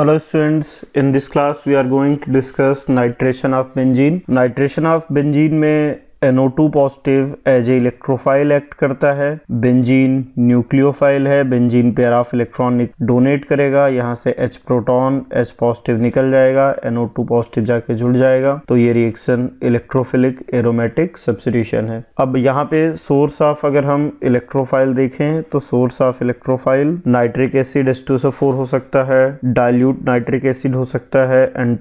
Hello students, in this class we are going to discuss nitration of benzene. Nitration of benzene में NO2 positive as a electrophile act करता है। Benzene nucleophile है। Benzene pair of electron donate करेगा। यहाँ से H proton H positive निकल जाएगा। NO2 positive जाके जुड़ जाएगा। तो ये रिएक्शन इलेक्ट्रोफिलिक एरोमेटिक सब्सिट्यूशन है। अब यहाँ पे सोर्स ऑफ़ अगर हम इलेक्ट्रोफाइल देखें तो source of electrophile nitric acid as हो सकता है। डायल्यूट नाइट्रिक एसिड हो सकता है। एन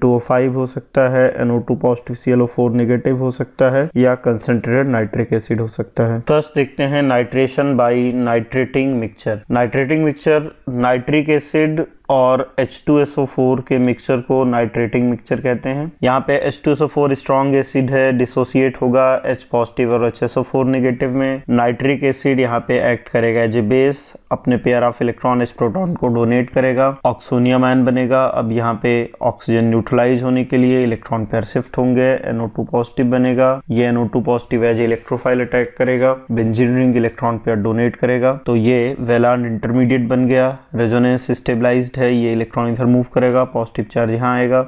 हो सकता है। NO2 पॉजिटिव सी नेगेटिव हो सकता है। या कंसंट्रेटेड नाइट्रिक एसिड हो सकता है। फ़र्स्ट देखते हैं nitration by nitrating mixture nitrating mixture nitric acid और H2SO4 के मिक्सचर को नाइट्रेटिंग मिक्सचर कहते हैं। यहाँ पे H2SO4 स्ट्रॉन्ग एसिड है डिसोसिएट होगा H पॉजिटिव और HSO4 नेगेटिव में। नाइट्रिक एसिड यहाँ पे एक्ट करेगा एज ए बेस अपने पेयर ऑफ़ इलेक्ट्रॉन इस प्रोटॉन को डोनेट करेगा। ऑक्सोनियम आयन बनेगा, अब यहाँ पे ऑक्सीजन न्यूट्रलाइज होने के लिए इलेक्ट्रॉन पेयर शिफ्ट होंगे NO2 पॉजिटिव बनेगा। ये NO2 positive as electrophile attack करेगा बेंजीन इलेक्ट्रॉन पेयर डोनेट करेगा। तो ये वेलान इंटरमीडिएट बन गया रेजोनेंस स्टेबलाइज्ड है, ये इलेक्ट्रॉन इधर मूव करेगा पॉजिटिव चार्ज यहाँ आएगा,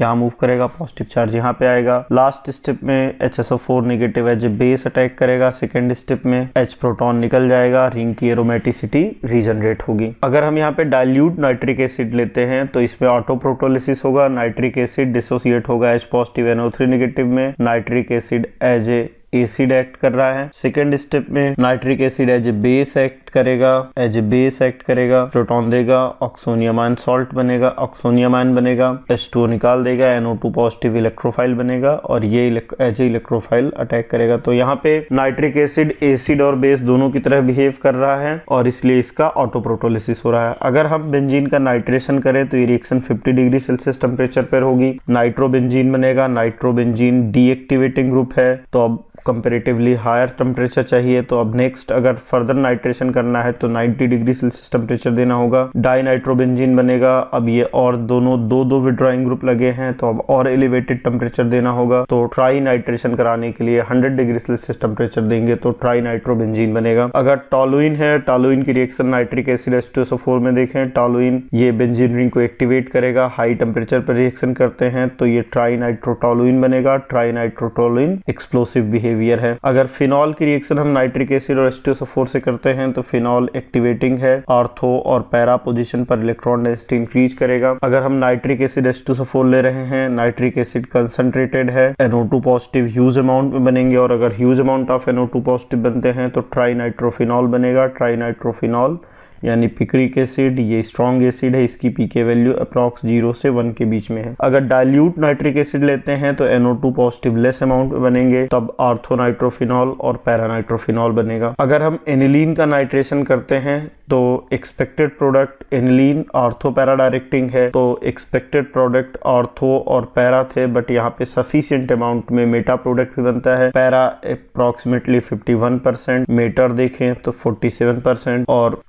यहाँ मूव करेगा पॉजिटिव चार्ज यहाँ पे आएगा। लास्ट स्टेप में H S O four negative as base attack करेगा सेकेंड स्टेप में एच प्रोटॉन निकल जाएगा रिंग की एरोमेटिसिटी रीजनरेट होगी। अगर हम यहाँ पे डायल्यूट नाइट्रिक एसिड लेते हैं तो इसमें ऑटो प्रोटोलिसिस होगा नाइट्रिक एसिड डिसोसिएट होगा H positive NO three negative में nitric acid as a acid act कर रहा है। सेकेंड स्टेप में nitric acid as a base act करेगा एज ए बेस एक्ट करेगा प्रोटॉन देगा ऑक्सोनियम आयन सॉल्ट बनेगा ऑक्सोनियम आयन बनेगा H2O निकाल देगा NO2 पॉजिटिव इलेक्ट्रोफाइल बनेगा और ये एज ए इलेक्ट्रोफाइल अटैक करेगा। तो यहाँ पे नाइट्रिक एसिड एसिड और बेस दोनों की तरह बिहेव कर रहा है और इसलिए इसका ऑटो प्रोटोलिसिस हो रहा है। अगर हम बेंजीन का नाइट्रेशन करें तो ये रिएक्शन 50 डिग्री सेल्सियस टेम्परेचर पर होगी। नाइट्रोबेंजीन बनेगा नाइट्रोबेंजीन डीएक्टिवेटिंग ग्रुप है। तो अब कंपेरेटिवली हायर टेम्परेचर चाहिए। तो अब नेक्स्ट अगर फर्दर नाइट्रेशन करना है तो 90 डिग्री सेल्सियस टेम्परेचर देना होगा। डाई नाइट्रोबेंजीन बनेगा। अब ये और दोनों दो दो विड्रॉइंग ग्रुप लगे हैं तो अब और एलिवेटेड टेम्परेचर देना होगा। तो ट्राई नाइट्रेशन कराने के लिए 100 डिग्री सेल्सियस टेम्परेचर देंगे तो ट्राई नाइट्रोबेंजीन बनेगा। अगर टॉलोइन है टॉलोइन की रिएक्शन नाइट्रिक एसिड एस में देखें टॉलोइन ये बेंजीन रिंग को एक्टिवेट करेगा हाई टेम्परेचर पर रिएक्शन करते हैं तो ये ट्राई नाइट्रोटोलुइन बनेगा। ट्राई नाइट्रोटोलुइन एक्सप्लोसिव बिहेवियर है। अगर फिनॉल की रिएक्शन हम नाइट्रिक एसिड और एस से करते हैं तो फिनॉल एक्टिवेटिंग है आर्थो और पैरा पोजिशन पर इलेक्ट्रॉन डेंसिटी इंक्रीज करेगा। अगर हम नाइट्रिक एसिड एस ले रहे हैं, नाइट्रिक एसिड कंसनट्रेटेड है एनओ पॉजिटिव ह्यूज अमाउंट में बनेंगे और अगर huge amount of NO positive बनते हैं तो ट्राई नाइट्रोफिनॉल बनेगा। ट्राई नाइट्रोफिनॉल यानी पिक्रिक एसिड, ये स्ट्रॉन्ग एसिड है, इसकी पीके वैल्यू अप्रॉक्स ज़ीरो से वन के बीच में है। अगर डाइल्यूट नाइट्रिक एसिड लेते हैं तो NO two positive less amount में बनेंगे, तब आर्थोनाइट्रोफिनॉल और पैरानाइट्रोफिनॉल बनेगा। अगर हम एनिलीन का नाइट्रेशन करते हैं तो expected product aniline ortho para directing है तो एक्सपेक्टेड प्रोडक्ट आर्थो और पैरा थे बट यहाँ पे सफिशियंट अमाउंट में मेटा प्रोडक्ट भी बनता है। पैरा अप्रोक्सीमेटली 51 परसेंट मेटर देखें तो 47 परसेंट और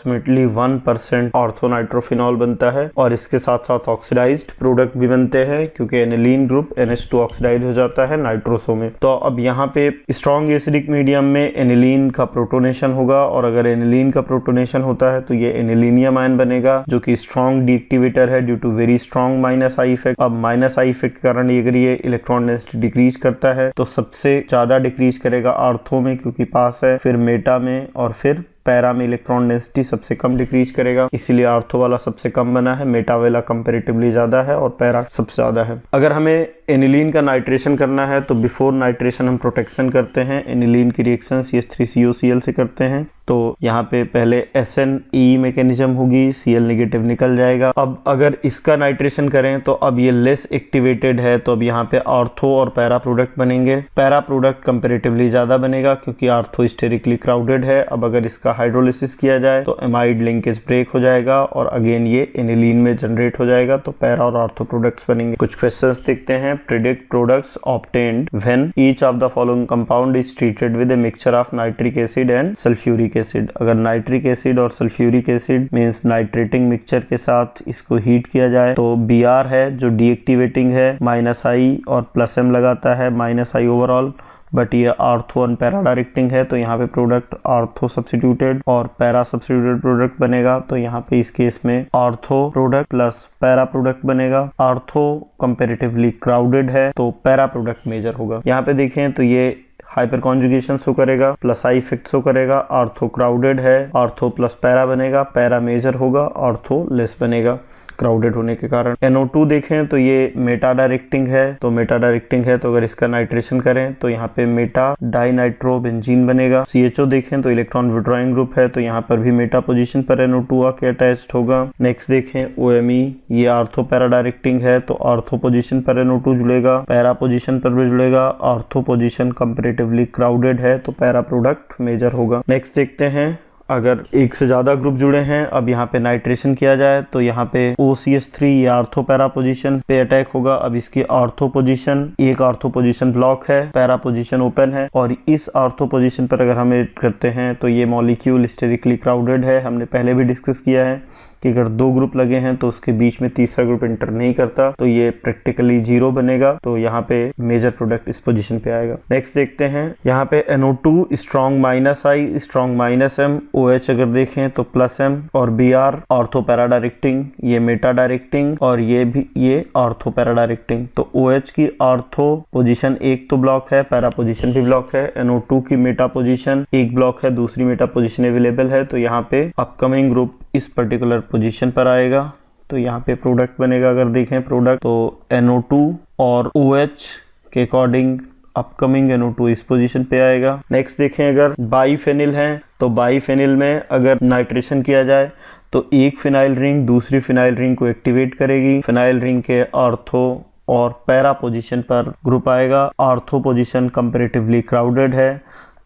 अप्रोक्सीमेटली वन परसेंट ऑर्थोनाइट्रोफिनॉल बनता है और इसके साथ साथ ऑक्सीडाइज प्रोडक्ट भी बनते हैं क्योंकि एनिलीन ग्रुप NH2 ऑक्सीडाइज हो जाता है नाइट्रोसो में। तो अब यहाँ पे स्ट्रॉन्ग एसिडिक मीडियम में एनिलीन का प्रोटोनेशन होगा और अगर एनिलीन का प्रोटोनेशन होता है तो ये एनिलीनियम आयन बनेगा, जो कि स्ट्रॉन्ग डीएक्टिवेटर है due to very strong minus I effect अब माइनस आई इफ़ेक्ट के कारण अगर ये इलेक्ट्रॉन डेंसिटी डिक्रीज करता है तो सबसे ज़्यादा डिक्रीज करेगा आर्थो में क्योंकि पास है, फिर मेटा में और फिर पैरा में इलेक्ट्रॉन डेंसिटी सबसे कम डिक्रीज करेगा, इसीलिए आर्थो वाला सबसे कम बना है मेटा वाला कंपेरेटिवली ज़्यादा है और पैरा सबसे ज़्यादा है। अगर हमें एनिलीन का नाइट्रेशन करना है तो बिफोर नाइट्रेशन हम प्रोटेक्शन करते हैं। एनिलीन की reaction C S three C O C L से करते हैं। तो यहाँ पे पहले एस एन ई मैकेनिज्म होगी सी एल निगेटिव निकल जाएगा। अब अगर इसका नाइट्रेशन करें तो अब ये लेस एक्टिवेटेड है तो अब यहाँ पे आर्थो और पैरा प्रोडक्ट बनेंगे। पैरा प्रोडक्ट कंपेरेटिवली ज़्यादा बनेगा, क्योंकि आर्थो स्टेरिकली क्राउडेड है। अब अगर इसका हाइड्रोलिसिस किया जाए तो एमाइड लिंकेज ब्रेक हो जाएगा और अगेन ये एनिलीन में जनरेट हो जाएगा तो पैरा और आर्थो प्रोडक्ट्स बनेंगे। कुछ क्वेश्चन देखते हैं। Predict products obtained when each of the following compound is treated with a mixture of nitric acid and sulfuric acid अगर नाइट्रिक एसिड और sulphuric acid means nitrating mixture के साथ इसको हीट किया जाए तो बीआर है जो डीएक्टिवेटिंग है माइनस आई और प्लस एम लगाता है माइनस आई ओवरऑल बट ये आर्थो एंड पैरा डायरेक्टिंग है तो यहाँ पे प्रोडक्ट आर्थो सब्सिट्यूटेड और पैरा सब्सिट्यूटेड प्रोडक्ट बनेगा तो यहाँ पे इस केस में ortho product plus para product बनेगा। आर्थो कंपेरेटिवली क्राउडेड है तो पैरा प्रोडक्ट मेजर होगा। यहाँ पे देखें तो ये हाइपर कॉन्जुगेशन शो करेगा प्लस आई इफ़ेक्ट शो करेगा। आर्थो क्राउडेड है, आर्थो प्लस पैरा बनेगा, पैरा मेजर होगा, आर्थो लेस बनेगा। क्राउडेड होने के कारण। NO2 देखें तो ये मेटा डायरेक्टिंग है। तो मेटा डायरेक्टिंग है तो अगर इसका नाइट्रेशन करें तो यहाँ पे मेटा डाइनाइट्रो बेंजीन बनेगा CHO देखें तो इलेक्ट्रॉन विड्रॉइंग ग्रुप है। तो यहाँ पर भी मेटा पोजीशन पर NO2 आके अटैच होगा। नेक्स्ट देखें OMe ये आर्थो पैरा डायरेक्टिंग है। तो आर्थो पोजिशन पर NO2 जुड़ेगा। पैरा पोजिशन पर भी जुड़ेगा। आर्थो पोजिशन कंपेरेटिवली क्राउडेड है। तो पैरा प्रोडक्ट मेजर होगा। नेक्स्ट देखते हैं अगर एक से ज़्यादा ग्रुप जुड़े हैं, अब यहाँ पे नाइट्रेशन किया जाए तो यहाँ पे ओ सी एस थ्री ये आर्थो पैरा पोजिशन पे अटैक होगा। अब इसकी आर्थो पोजिशन एक आर्थो पोजिशन ब्लॉक है पैरा पोजिशन ओपन है। और इस आर्थो पोजिशन पर अगर हम एड करते हैं तो ये मॉलिक्यूल स्टेरिकली क्राउडेड है। हमने पहले भी डिस्कस किया है कि अगर दो ग्रुप लगे हैं तो उसके बीच में तीसरा ग्रुप इंटर नहीं करता तो ये प्रैक्टिकली ज़ीरो बनेगा। तो यहाँ पे मेजर प्रोडक्ट इस पोजीशन पे आएगा। नेक्स्ट देखते हैं। यहाँ पे NO2 strong minus I strong minus M O OH अगर देखें तो प्लस एम और B R ortho para directing ये मेटा डायरेक्टिंग और ये भी, ये ऑर्थोपैरा डायरेक्टिंग तो ओ OH की ऑर्थो पोजिशन एक तो ब्लॉक है पैरा पोजिशन भी ब्लॉक है एनओ टू की मेटा पोजिशन एक ब्लॉक है, दूसरी मेटा पोजिशन अवेलेबल है। तो यहाँ पे अपकमिंग ग्रुप इस पर्टिकुलर पोजिशन पर आएगा। तो यहाँ पे प्रोडक्ट बनेगा अगर देखें प्रोडक्ट तो NO2 और ओ OH के अकॉर्डिंग अपकमिंग NO2 इस पोजीशन पे आएगा। नेक्स्ट देखें अगर बाईफेनिल है तो बाईफेनिल में अगर नाइट्रेशन किया जाए तो एक फिनाइल रिंग दूसरी फिनाइल रिंग को एक्टिवेट करेगी। फिनाइल रिंग के आर्थो और पैरा पोजीशन पर ग्रुप आएगा। आर्थो पोजीशन कंपेरेटिवली क्राउडेड है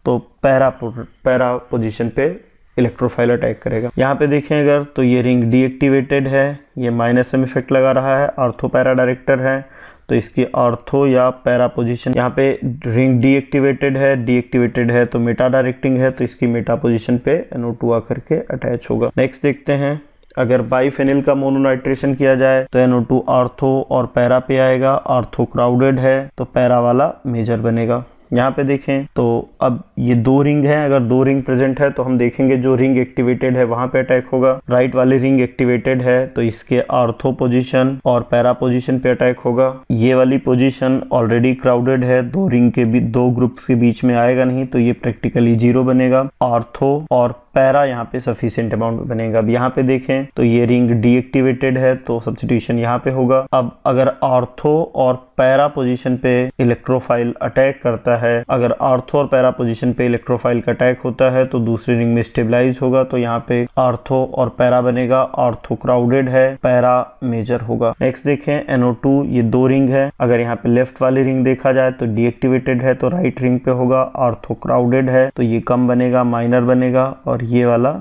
तो पैरा पैरा पोजीशन पे इलेक्ट्रोफाइल अटैक करेगा। यहाँ पे देखें अगर तो ये रिंग डीएक्टिवेटेड है, ये माइनस एम इफ़ेक्ट लगा रहा है। आर्थो पैरा डायरेक्टर है तो इसकी ऑर्थो या पैरा पोजिशन यहाँ पे रिंग डीएक्टिवेटेड है डीएक्टिवेटेड है तो मेटा डायरेक्टिंग है तो इसकी मेटा पोजिशन पे NO2 आकर के अटैच होगा। नेक्स्ट देखते हैं, अगर बाईफेनिल का मोनोनाइट्रेशन किया जाए तो NO2 आर्थो और पैरा पे आएगा। आर्थो क्राउडेड है तो पैरा वाला मेजर बनेगा। यहाँ पे देखें तो अब ये दो रिंग है, अगर दो रिंग प्रेजेंट है तो हम देखेंगे जो रिंग एक्टिवेटेड है वहाँ पे अटैक होगा। राइट वाले रिंग एक्टिवेटेड है तो इसके आर्थो पोजीशन और पैरा पोजीशन पे अटैक होगा। ये वाली पोजीशन ऑलरेडी क्राउडेड है, दो रिंग के भी दो ग्रुप्स के बीच में आएगा नहीं तो ये प्रैक्टिकली ज़ीरो बनेगा। आर्थो और पैरा यहाँ पे सफिशियंट अमाउंट बनेगा। अब यहाँ पे देखें तो ये रिंग डीएक्टिवेटेड है तो सब्सिट्यूशन यहाँ पे होगा। अब अगर आर्थो और पैरा पोजीशन पे इलेक्ट्रोफाइल अटैक करता है, अगर आर्थो और पैरा पोजीशन पे इलेक्ट्रोफाइल का अटैक होता है तो दूसरी रिंग में स्टेबलाइज होगा तो यहाँ पे आर्थो और पैरा बनेगा। आर्थो क्राउडेड है, पैरा मेजर होगा। नेक्स्ट देखें NO2 ये दो रिंग है। अगर यहाँ पे लेफ़्ट वाली रिंग देखा जाए तो डीएक्टिवेटेड है तो राइट रिंग पे होगा। आर्थो क्राउडेड है तो ये कम बनेगा माइनर बनेगा, और ये वाला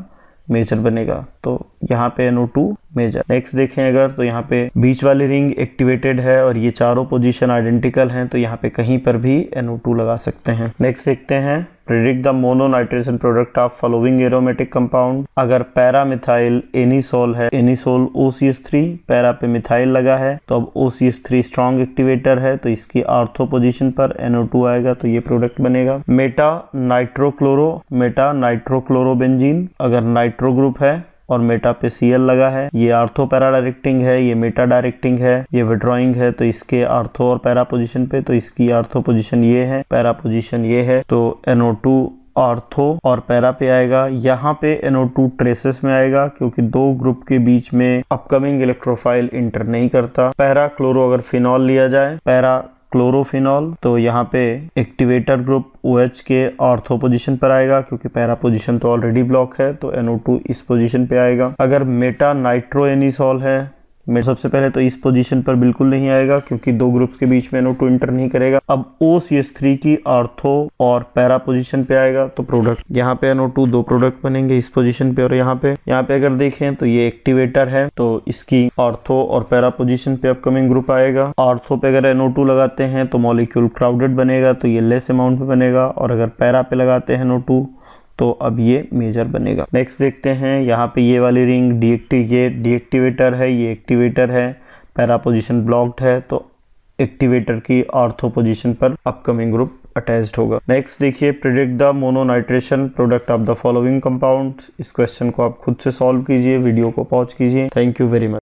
मेजर बनेगा। तो यहाँ पे NO2 मेजर नेक्स्ट देखें अगर तो यहाँ पे बीच वाली रिंग एक्टिवेटेड है और ये चारों पोजीशन आइडेंटिकल हैं तो यहाँ पे कहीं पर भी NO2 लगा सकते हैं। नेक्स्ट देखते हैं। Predict the mono nitration product of following aromatic compound अगर पैरा मिथाइल एनीसोल है, anisole O C S three para पे मिथाइल लगा है तो अब O C S three strong activator है तो इसकी आर्थो पोजिशन पर एनओ टू आएगा तो ये प्रोडक्ट बनेगा। मेटा नाइट्रोक्लोरो मेटा नाइट्रोक्लोरोबेंजीन अगर नाइट्रो ग्रुप है और मेटा पे सीएल लगा है। ये आर्थो पैरा डायरेक्टिंग है, ये मेटा डायरेक्टिंग है, ये विड्रॉइंग है तो इसके आर्थो और पैरा पोजिशन पे तो इसकी आर्थो पोजिशन ये है, पैरा पोजिशन ये है तो NO2 आर्थो और पैरा पे आएगा। यहाँ पे NO2 ट्रेसेस में आएगा, क्योंकि दो ग्रुप के बीच में अपकमिंग इलेक्ट्रोफाइल इंटर नहीं करता। पैरा क्लोरो अगर फिनॉल लिया जाए, पैरा क्लोरोफिनॉल तो यहाँ पे एक्टिवेटर ग्रुप ओ OH के ऑर्थो पोजिशन पर आएगा, क्योंकि पैरा पोजिशन तो ऑलरेडी ब्लॉक है तो NO2 इस पोजिशन पे आएगा। अगर मेटा नाइट्रो एनिसॉल है मैं सबसे पहले तो इस पोजीशन पर बिल्कुल नहीं आएगा, क्योंकि दो ग्रुप्स के बीच में नो टू इंटर नहीं करेगा। अब ओ सी एस थ्री की आर्थो और पैरा पोजीशन पे आएगा तो प्रोडक्ट यहाँ पे नो टू दो प्रोडक्ट बनेंगे इस पोजीशन पे और यहाँ पे। यहाँ पे अगर देखें तो ये एक्टिवेटर है तो इसकी आर्थो और पैरा पोजिशन पे अपकमिंग ग्रुप आएगा। आर्थो पे अगर एनओ टू लगाते हैं तो मॉलिक्यूल क्राउडेड बनेगा तो ये लेस अमाउंट में बनेगा और अगर पैरा पे लगाते हैं नो टू तो अब ये मेजर बनेगा। नेक्स्ट देखते हैं, यहाँ पे ये वाली रिंग डीएक्टिव ये डीएक्टिवेटर है, ये एक्टिवेटर है पैरा पोजिशन ब्लॉक्ड है तो एक्टिवेटर की आर्थो पोजिशन पर अपकमिंग ग्रुप अटैच्ड होगा। नेक्स्ट देखिए predict the mononitration product of the following compound इस क्वेश्चन को आप खुद से सॉल्व कीजिए वीडियो को पॉज कीजिए। Thank you very much